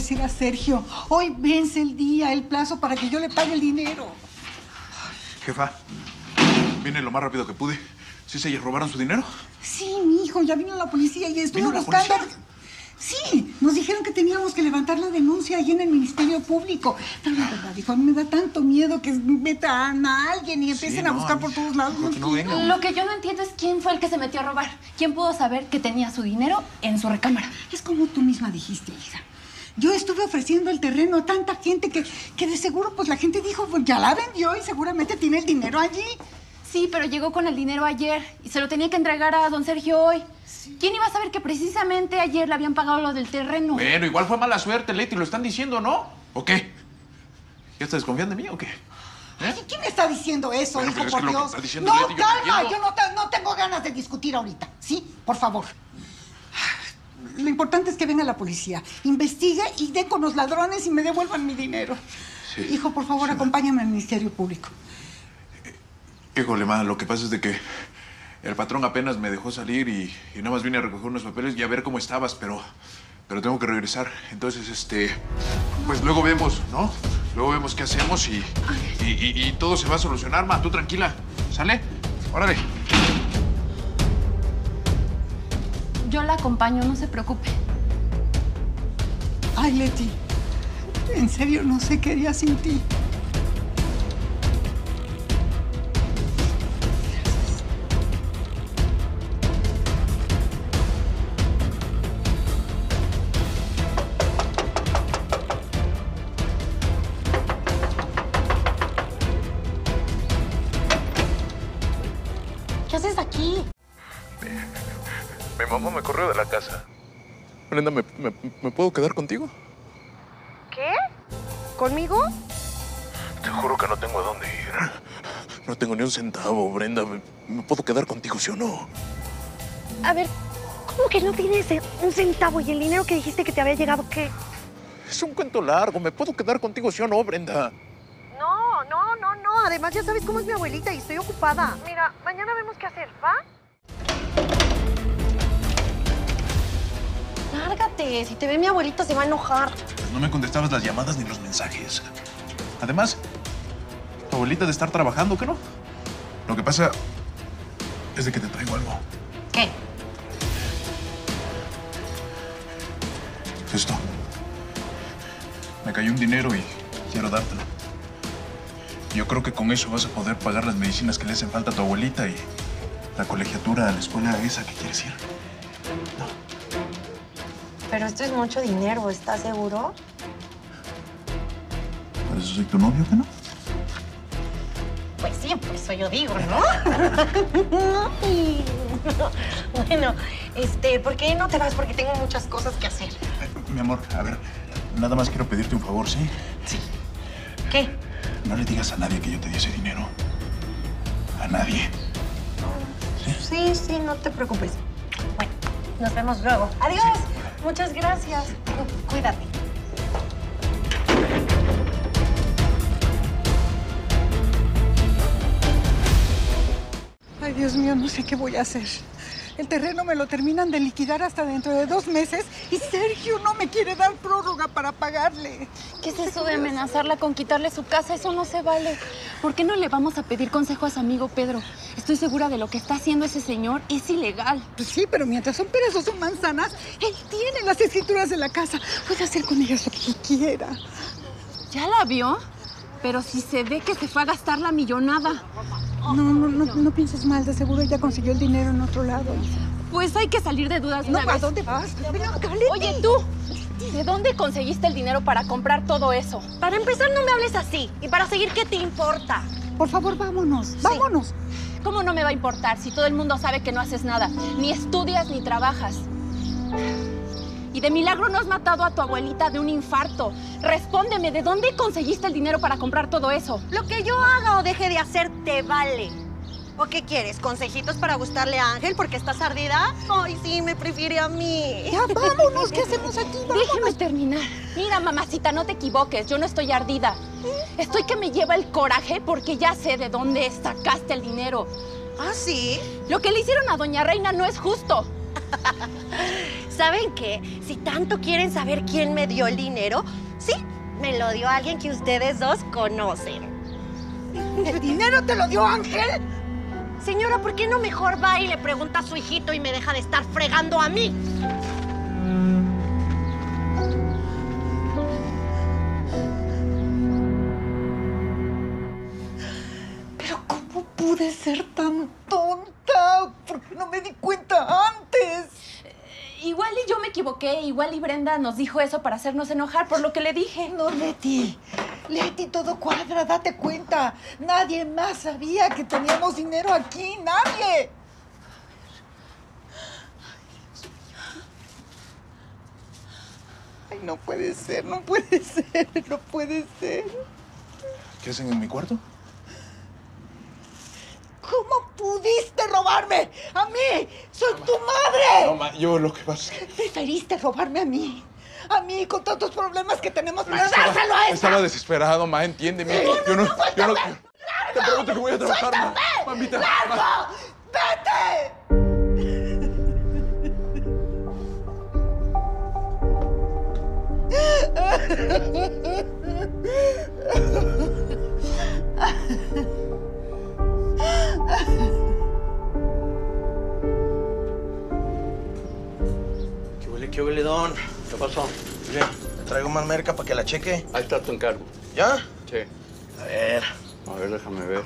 decir a Sergio. Hoy vence el día, el plazo para que yo le pague el dinero. Jefa, vine lo más rápido que pude. ¿Sí se robaron su dinero? Sí, mi hijo, ya vino la policía y estuvo ¿Vino la buscando. Sí, nos dijeron que teníamos que levantar la denuncia ahí en el Ministerio Público. Pero la verdad, hijo, a mí me da tanto miedo que metan a alguien y empiecen a no, buscar a por todos lados. que no. Lo que yo no entiendo es quién fue el que se metió a robar. ¿Quién pudo saber que tenía su dinero en su recámara? Es como tú misma dijiste, hija. Yo estuve ofreciendo el terreno a tanta gente que, que de seguro pues la gente dijo, pues ya la vendió y seguramente tiene el dinero allí. Sí, pero llegó con el dinero ayer y se lo tenía que entregar a don Sergio hoy. ¿Quién iba a saber que precisamente ayer le habían pagado lo del terreno? Bueno, igual fue mala suerte, Leti, lo están diciendo, ¿no? ¿O qué? ¿Ya está desconfiando de mí o qué? ¿Eh? Ay, ¿Quién me está diciendo eso, Bueno, hijo, pero es por que lo que Dios? está diciendo no, Leti, yo te calma, yo no, te- no tengo ganas de discutir ahorita, ¿sí? Por favor. Lo importante es que venga la policía, investigue y dé con los ladrones y me devuelvan mi dinero. Sí. Hijo, por favor, acompáñame al Ministerio Público. Híjole, ma, lo que pasa es de que el patrón apenas me dejó salir y, y nada más vine a recoger unos papeles y a ver cómo estabas, pero, pero tengo que regresar. Entonces, este, pues luego vemos, ¿no? Luego vemos qué hacemos y, y, y- y todo se va a solucionar, ma. Tú tranquila, ¿sale? Órale. Yo la acompaño, no se preocupe. Ay, Leti, en serio no sé qué haría sin ti. ¿Qué haces aquí? Mi mamá me corrió de la casa. Brenda, ¿me, me, me puedo quedar contigo? ¿Qué? ¿Conmigo? Te juro que no tengo a dónde ir. No tengo ni un centavo, Brenda. ¿Me, me puedo quedar contigo, sí o no? A ver, ¿cómo que no tienes eh, un centavo y el dinero que dijiste que te había llegado qué? Es un cuento largo. ¿Me puedo quedar contigo, sí o no, Brenda? No, no, no, no. Además ya sabes cómo es mi abuelita y estoy ocupada. Mira, mañana vemos qué hacer, ¿va? Lárgate. Si te ve mi abuelita se va a enojar. Pues no me contestabas las llamadas ni los mensajes. Además, tu abuelita de estar trabajando, ¿qué no? Lo que pasa es de que te traigo algo. ¿Qué? Esto. Me cayó un dinero y quiero dártelo. Yo creo que con eso vas a poder pagar las medicinas que le hacen falta a tu abuelita y la colegiatura a la escuela esa que quieres ir. Esto es mucho dinero, ¿estás seguro? Por eso soy tu novio, ¿qué no? Pues sí, por eso yo digo, ¿no? Bueno, este, ¿por qué no te vas? Porque tengo muchas cosas que hacer. Mi amor, a ver, nada más quiero pedirte un favor, ¿sí? ¿Qué? No le digas a nadie que yo te di ese dinero. A nadie. Sí, sí, no te preocupes. Bueno, nos vemos luego. Adiós. Muchas gracias. Cu- Cuídate. Ay, Dios mío, no sé qué voy a hacer. El terreno me lo terminan de liquidar hasta dentro de dos meses y Sergio no me quiere dar prórroga para pagarle. ¿Qué es eso de amenazarla con quitarle su casa? Eso no se vale. ¿Por qué no le vamos a pedir consejo a su amigo Pedro? Estoy segura de lo que está haciendo ese señor es ilegal. Pues sí, pero mientras son peras o son manzanas, él tiene las escrituras de la casa. Puede hacer con ellas lo que quiera. ¿Ya la vio? Pero si se ve que se fue a gastar la millonada, No, no, no, no pienses mal, de seguro ella consiguió el dinero en otro lado. pues hay que salir de dudas de No, una ¿a vez. dónde vas? Ven. Oye, tú, ¿de dónde conseguiste el dinero para comprar todo eso? Para empezar, no me hables así. Y para seguir, ¿qué te importa? Por favor, vámonos, vámonos. ¿Cómo no me va a importar si todo el mundo sabe que no haces nada? Ni estudias ni trabajas. Y de milagro no has matado a tu abuelita de un infarto. Respóndeme, ¿de dónde conseguiste el dinero para comprar todo eso? Lo que yo haga o deje de hacer te vale. ¿O qué quieres? ¿Consejitos para gustarle a Ángel porque estás ardida? Ay, sí, me prefiere a mí. Ya, vámonos, ¿qué hacemos aquí? Déjeme terminar. Mira, mamacita, no te equivoques. Yo no estoy ardida. Estoy que me lleva el coraje porque ya sé de dónde sacaste el dinero. ¿Ah, sí? Lo que le hicieron a Doña Reina no es justo. ¿Saben qué? Si tanto quieren saber quién me dio el dinero, sí, me lo dio alguien que ustedes dos conocen. ¿El dinero te lo dio Ángel? Señora, ¿por qué no mejor va y le pregunta a su hijito y me deja de estar fregando a mí? Pero ¿cómo pude ser tan tonta? ¿Por qué no me di cuenta antes? Igual y yo me equivoqué, igual y Brenda nos dijo eso para hacernos enojar por lo que le dije. No, Leti. Leti, todo cuadra, date cuenta. Nadie más sabía que teníamos dinero aquí, nadie. Ay, no puede ser, no puede ser, no puede ser. ¿Qué hacen en mi cuarto? ¿Cómo pudiste robarme? ¡A mí! ¡Soy tu madre! No, ma, yo lo que pasa es que... Preferiste robarme a mí. A mí, con tantos problemas que tenemos, pero Estaba- dárselo a esta. Estaba desesperado, ma, entiéndeme. Yo no, yo no... Te pregunto que voy a trabajar, ma. Mamita, ma. ¡Largo! ¡Vete! ¿Qué huele, don? ¿Qué pasó? Mire, le traigo más merca para que la cheque. Ahí está tu encargo. ¿Ya? Sí. A ver. A ver, déjame ver.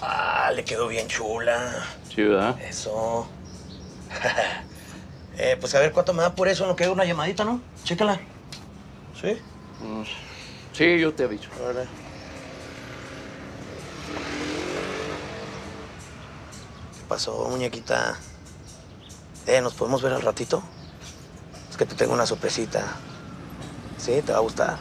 Ah, le quedó bien chula. Sí, ¿verdad? Eso. eh, pues a ver cuánto me da por eso en lo que una llamadita, ¿no? Chécala. ¿Sí? Mm, Sí, yo te aviso. Órale. ¿Qué pasó, muñequita? Eh, ¿nos podemos ver al ratito? Es que te tengo una sorpresita. Sí, te va a gustar.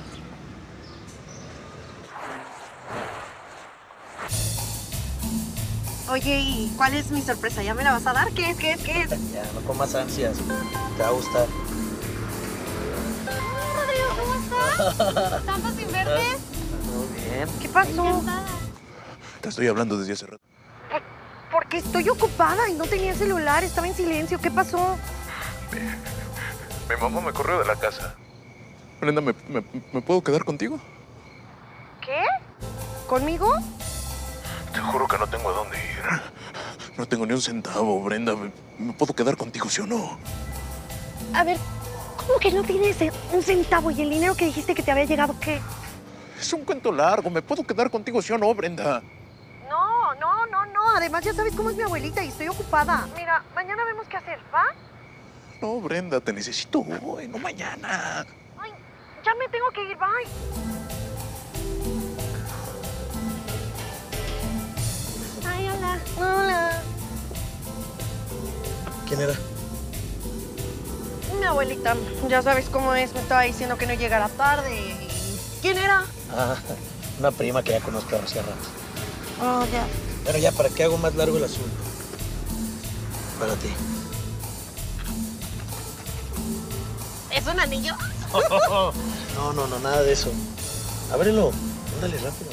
Oye, ¿y cuál es mi sorpresa? ¿Ya me la vas a dar? ¿Qué es? ¿Qué es? ¿Qué es? Ya, no comas ansias. Te va a gustar. Rodrigo, ¿cómo estás? Tanto sin verte. Muy bien. ¿Qué pasó? Te estoy hablando desde hace rato. Porque estoy ocupada y no tenía celular, estaba en silencio. ¿Qué pasó? Mi mamá me corrió de la casa. Brenda, ¿me, me, me puedo quedar contigo? ¿Qué? ¿Conmigo? Te juro que no tengo a dónde ir. No tengo ni un centavo, Brenda. ¿Me, me puedo quedar contigo, sí o no? A ver, ¿cómo que no tienes un centavo y el dinero que dijiste que te había llegado qué? Es un cuento largo. ¿Me puedo quedar contigo, sí o no, Brenda? No, no, no, no. Además ya sabes cómo es mi abuelita y estoy ocupada. Mira, mañana vemos qué hacer, ¿va? No, Brenda, te necesito hoy, no mañana. Ay, ya me tengo que ir, bye. Ay, hola. Hola. ¿Quién era? Mi abuelita, ya sabes cómo es, me estaba diciendo que no llegara tarde. ¿Quién era? Ah, una prima que ya conozco hace rato. Oh, ya. Pero ya, ¿para qué hago más largo el asunto? Para ti. ¿Es un anillo? No, no, no, nada de eso. Ábrelo. Ándale, rápido.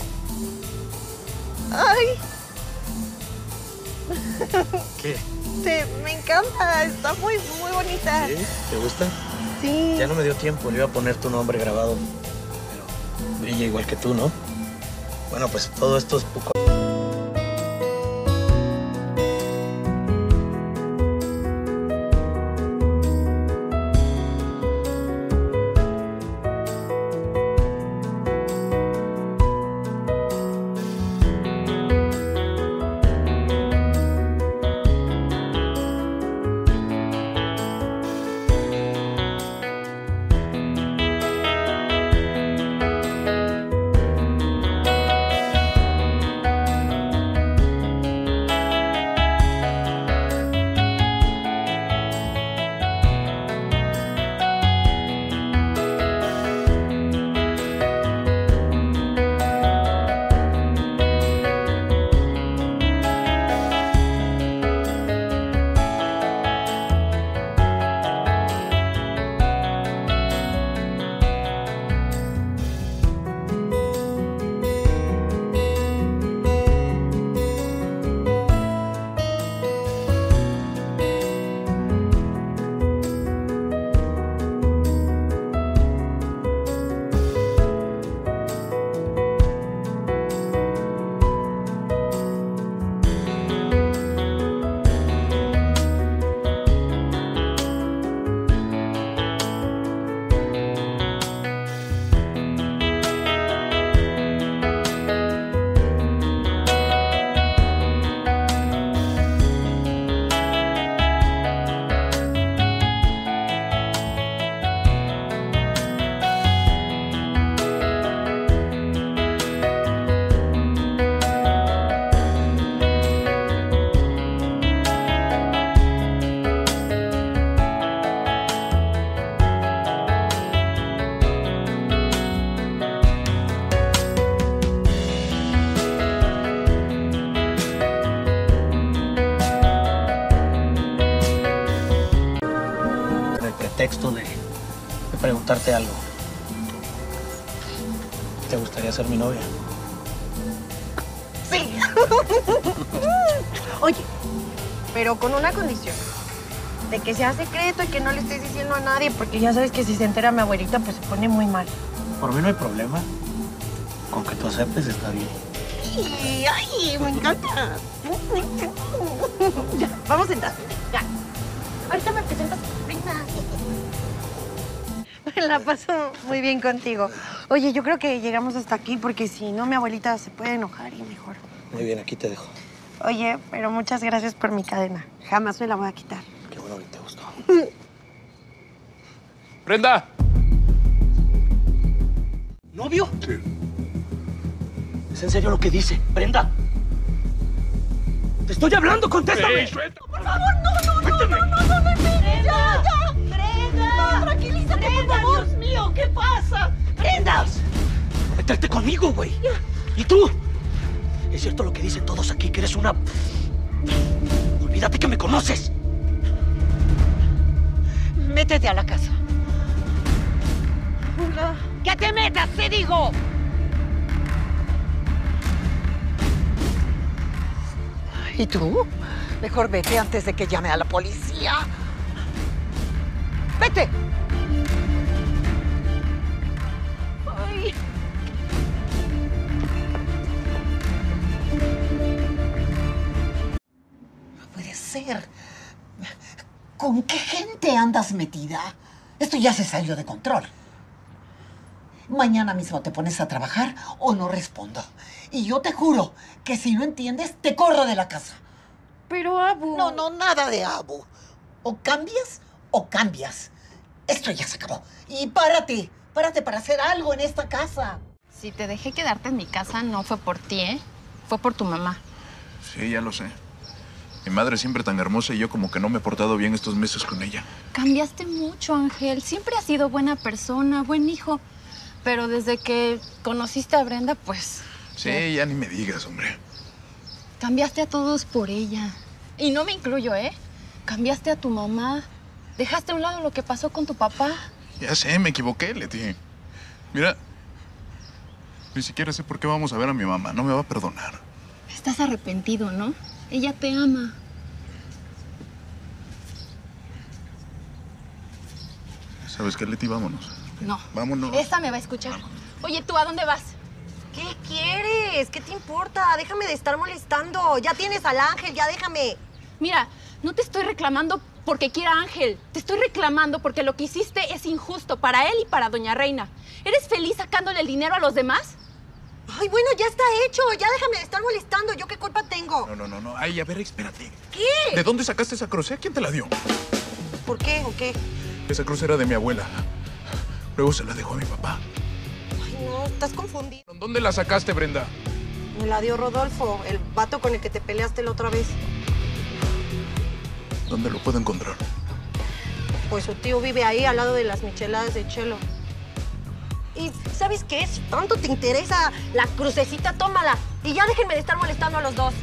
Ay, ¿Qué? te, me encanta, está muy, muy bonita. ¿Sí? ¿Te gusta? Sí. Ya no me dio tiempo, le iba a poner tu nombre grabado. Pero brilla igual que tú, ¿no? Bueno, pues todo esto es poco. Preguntarte algo. ¿Te gustaría ser mi novia? Sí. Oye, pero con una condición. De que sea secreto y que no le estés diciendo a nadie, porque ya sabes que si se entera mi abuelita, pues se pone muy mal. Por mí no hay problema. Con que tú aceptes está bien. Ay, ay, me encanta. Ya, vamos a entrar. Ya. Ahorita me presentas la paso muy bien contigo. Oye, yo creo que llegamos hasta aquí porque si no, mi abuelita se puede enojar y mejor. Muy bien, aquí te dejo. Oye, pero muchas gracias por mi cadena. Jamás me la voy a quitar. Qué bueno que te gustó. ¡Brenda! ¿Novio? ¿Es en serio lo que dice? Brenda. Te estoy hablando, contéstame. ¡Por favor, no, ¿qué pasa? ¡Brenda! Métete conmigo, güey. ¿Y tú? Es cierto lo que dicen todos aquí, que eres una... Olvídate que me conoces. Métete a la casa. ¡Que te metas, te digo! ¿Y tú? Mejor vete antes de que llame a la policía. ¡Vete! ¿Con qué gente andas metida? Esto ya se salió de control. Mañana mismo te pones a trabajar o no respondo. Y yo te juro que si no entiendes, te corro de la casa. Pero, Abu... No, no, nada de Abu. O cambias o cambias. Esto ya se acabó. Y párate, párate para hacer algo en esta casa. Si te dejé quedarte en mi casa, no fue por ti, ¿eh? Fue por tu mamá. Sí, ya lo sé. Mi madre siempre tan hermosa y yo como que no me he portado bien estos meses con ella. Cambiaste mucho, Ángel. Siempre has sido buena persona, buen hijo. Pero desde que conociste a Brenda, pues Sí, ya ni me digas, hombre. cambiaste a todos por ella. Y no me incluyo, ¿eh? Cambiaste a tu mamá. Dejaste a un lado lo que pasó con tu papá. Ya sé, me equivoqué, Leti. Mira, ni siquiera sé por qué vamos a ver a mi mamá. No me va a perdonar. Estás arrepentido, ¿no? Ella te ama. ¿Sabes qué, Leti? Vámonos. No. Vámonos. Esta me va a escuchar. Oye, ¿tú a dónde vas? ¿Qué quieres? ¿Qué te importa? Déjame de estar molestando. Ya tienes al ángel, ya déjame. Mira, no te estoy reclamando porque quiera Ángel. Te estoy reclamando porque lo que hiciste es injusto para él y para Doña Reina. ¿Eres feliz sacándole el dinero a los demás? Ay, bueno, ya está hecho. Ya déjame de estar molestando. ¿Yo qué culpa tengo? No, no, no, no. Ay, a ver, espérate. ¿Qué? ¿De dónde sacaste esa cruz? eh? ¿Quién te la dio? ¿Por qué o qué? Esa cruz era de mi abuela. Luego se la dejó a mi papá. Ay, no, estás confundido. ¿Dónde la sacaste, Brenda? Me la dio Rodolfo, el vato con el que te peleaste la otra vez. ¿Dónde lo puedo encontrar? Pues su tío vive ahí al lado de las micheladas de Chelo. Y ¿sabes qué? Si tanto te interesa la crucecita, tómala. Y ya déjenme de estar molestando a los dos.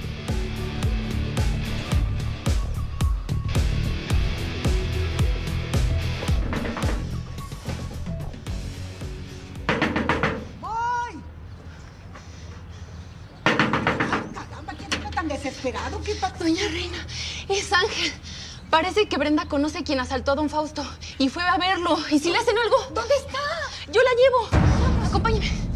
¡Voy! Ay, caramba, ¿quién está tan desesperado? ¿Qué pasó? Doña Reina, es Ángel. Parece que Brenda conoce quien asaltó a don Fausto y fue a verlo. ¿Y si le hacen algo? ¿Dónde está? Yo la llevo. Acompáñeme.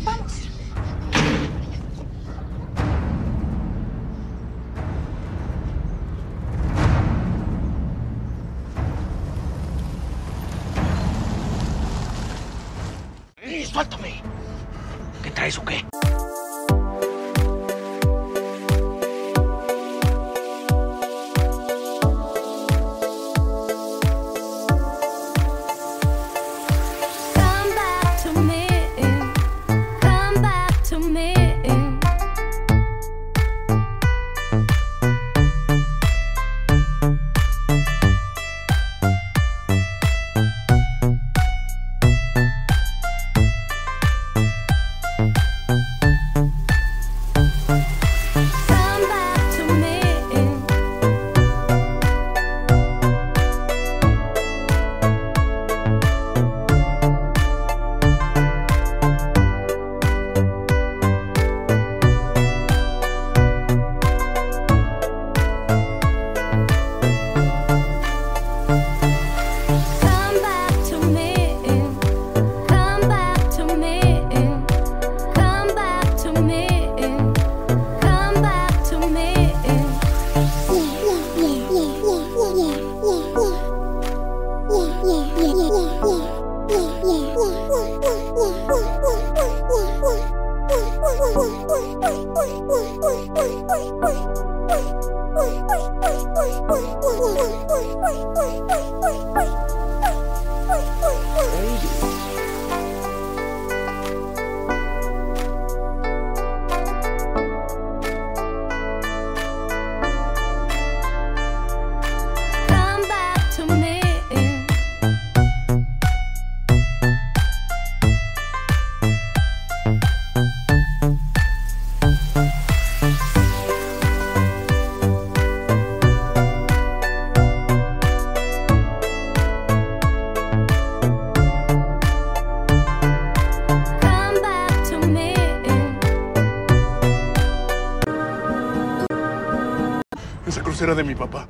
De mi papá.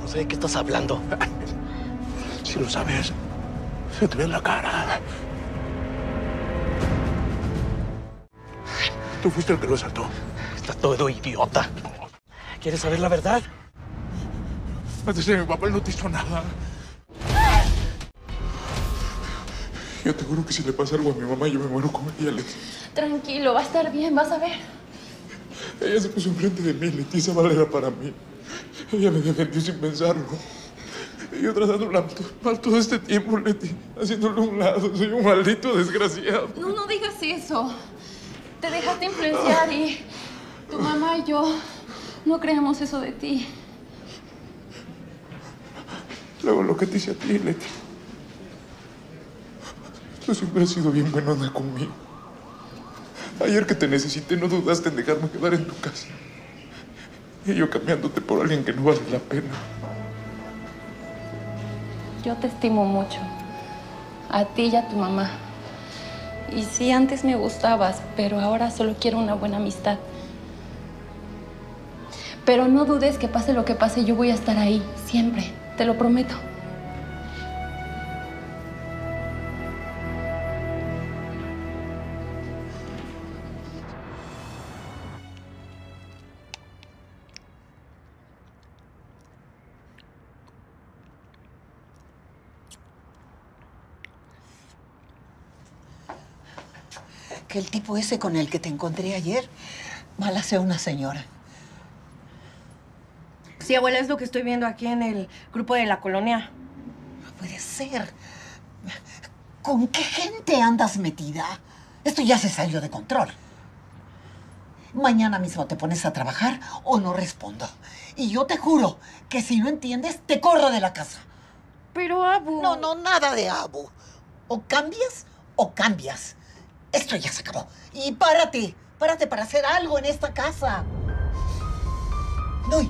No sé de qué estás hablando. Si lo sabes, se te ve en la cara. Tú fuiste el que lo asaltó. Estás todo idiota. ¿Quieres saber la verdad? Antes de mi papá no te hizo nada. Yo te juro que si le pasa algo a mi mamá, yo me muero con ella, Leti. Tranquilo, va a estar bien, vas a ver. Ella se puso enfrente de mí, Leti, esa bala era para mí. Ella me defendió sin pensarlo. Y yo tratándola mal todo este tiempo, Leti, haciéndole a un lado. Soy un maldito desgraciado. No, no digas eso. Te dejaste influenciar y tu mamá y yo no creemos eso de ti. Luego lo que te hice a ti, Leti. Tú siempre has sido bien buena conmigo. Ayer que te necesité no dudaste en dejarme quedar en tu casa. Y yo cambiándote por alguien que no vale la pena. Yo te estimo mucho. A ti y a tu mamá. Y sí, antes me gustabas, pero ahora solo quiero una buena amistad. Pero no dudes que pase lo que pase, yo voy a estar ahí, siempre. Te lo prometo. Ese con el que te encontré ayer, mala sea una señora. Sí, abuela, es lo que estoy viendo aquí en el grupo de la colonia. No puede ser. ¿Con qué gente andas metida? Esto ya se salió de control. Mañana mismo te pones a trabajar o no respondo. Y yo te juro que si no entiendes, te corro de la casa. Pero, Abu... No, no, nada de Abu. O cambias o cambias. Esto ya se acabó. Y párate, párate para hacer algo en esta casa. No, y-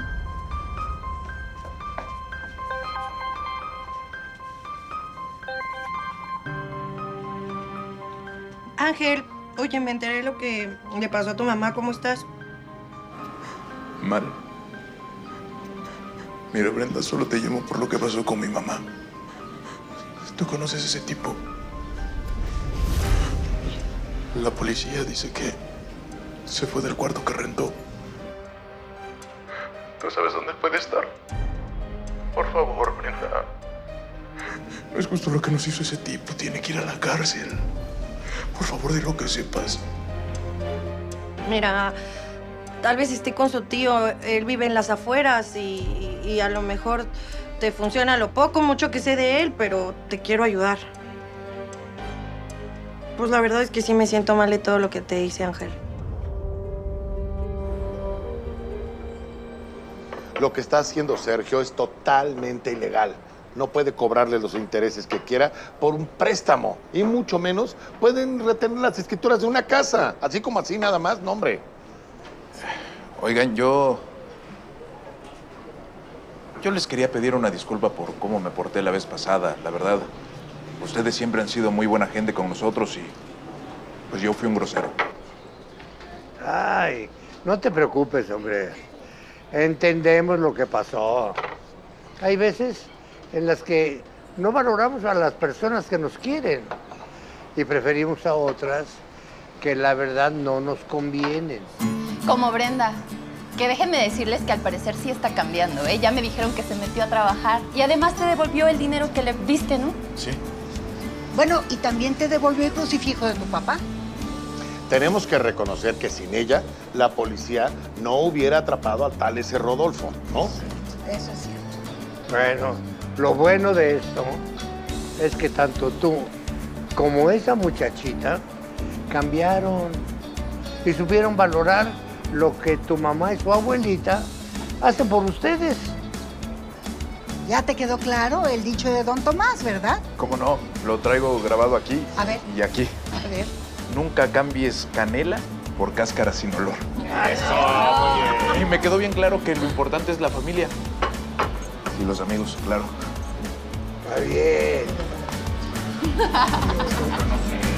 Ángel, oye, me enteré lo que le pasó a tu mamá. ¿Cómo estás? Mal. Mira, Brenda, solo te llamo por lo que pasó con mi mamá. ¿Tú conoces a ese tipo? La policía dice que se fue del cuarto que rentó. ¿Tú sabes dónde puede estar? Por favor, Brenda. No es justo lo que nos hizo ese tipo. Tiene que ir a la cárcel. Por favor, di lo que sepas. Mira, tal vez esté con su tío. Él vive en las afueras y, y a lo mejor te funciona lo poco, mucho que sé de él, pero te quiero ayudar. Pues la verdad es que sí me siento mal de todo lo que te dice Ángel. Lo que está haciendo Sergio es totalmente ilegal. No puede cobrarle los intereses que quiera por un préstamo. Y mucho menos pueden retener las escrituras de una casa. Así como así nada más, no hombre. Oigan, yo. Yo les quería pedir una disculpa por cómo me porté la vez pasada, la verdad. Ustedes siempre han sido muy buena gente con nosotros y. Pues yo fui un grosero. Ay, no te preocupes, hombre. Entendemos lo que pasó. Hay veces en las que no valoramos a las personas que nos quieren y preferimos a otras que la verdad no nos convienen. Como Brenda. Que déjenme decirles que al parecer sí está cambiando, ¿eh? Ya me dijeron que se metió a trabajar. Y además te devolvió el dinero que le diste, ¿no? Sí. Bueno, y también te devolvió el crucifijo de tu papá. tenemos que reconocer que sin ella, la policía no hubiera atrapado al tal ese Rodolfo, ¿no? Eso es cierto. Bueno, lo bueno de esto es que tanto tú como esa muchachita cambiaron y supieron valorar lo que tu mamá y su abuelita hacen por ustedes. Ya te quedó claro el dicho de don Tomás, ¿verdad? ¿Cómo no? Lo traigo grabado aquí A ver. y aquí. A ver. Nunca cambies canela por cáscara sin olor. Y me quedó bien claro que lo importante es la familia. Y los amigos, claro. Está bien.